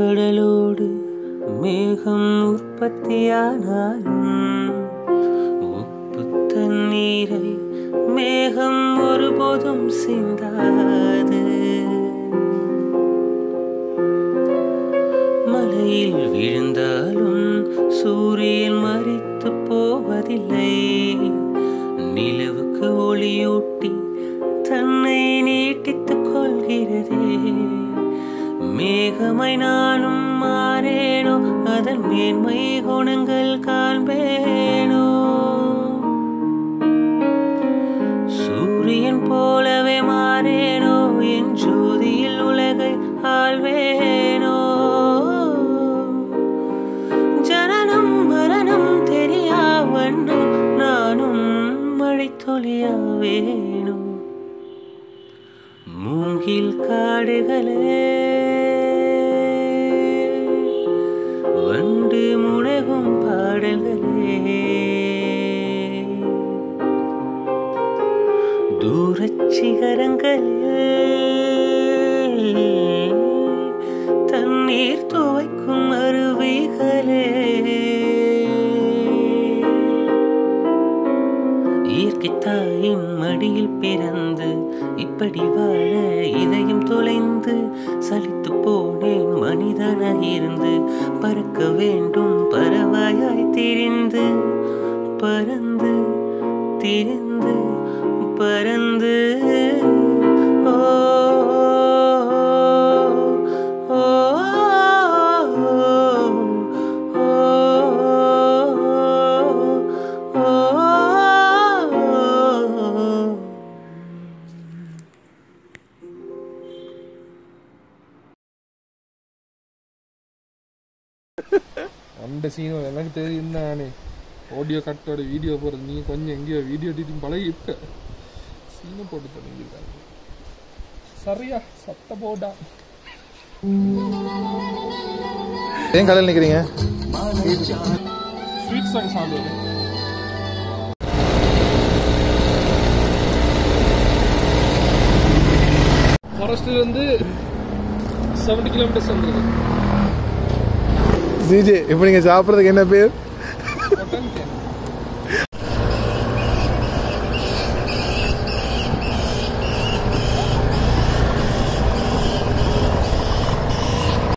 கடலோடு மேகம் உற்பத்தியானாலும் உப்பு தண்ணீரை மேகம் ஒருபோதும் சிந்தாது. மலையில் விழுந்தாலும் சூரியன் மறித்து போவதில்லை. நிலவுக்கு ஒளியூட்டி தன்னை நீட்டித்துக் கொள்கிறதே. மேகமை நானும் மாறேனோ? அதன் மேன்மை குணங்கள் காண்பேனோ? சூரியன் போலவே மாறேனோ? என் ஜோதியில் உலகை ஆழ்வேனோ ஜனனம் மரணம் தெரியா வண்ணம் நானும் மழைத்தொழியாவேனோ? மூங்கில் காடுகளே வண்டு முழகும் பாடல்களே. தூரச் சிகரங்களே தண்ணீர் துவைக்கும் அருவிகளே. இயற்கை தாயின் மடியில் பிறந்து இப்படி வாழ இதயம் தொலைந்து சலித்து போனேன். மனிதனாய் இருந்து பறக்க வேண்டும் பறவாயாய் திரிந்து பறந்து திரிந்து. அந்த சீன் எனக்கு தெரியும் தானே ஆடியோ கட்டோட வீடியோ போடுறது நீ கொஞ்சம் எங்கேயோ வீடியோ எடிட்டிங் பழகி இருக்க. சீனை போட்டு தொடங்கியிருக்காங்க சரியா? சத்த போடா. ஏன் கடையில் நிற்கிறீங்க ஸ்வீட் சாங் சாப்பிடுவது ஃபாரஸ்ட்ல இருந்து செவன்டி கிலோமீட்டர்ஸ் வந்துருக்கு சிஜே இப்போ நீங்கள் சாப்பிட்றதுக்கு என்ன பேர்?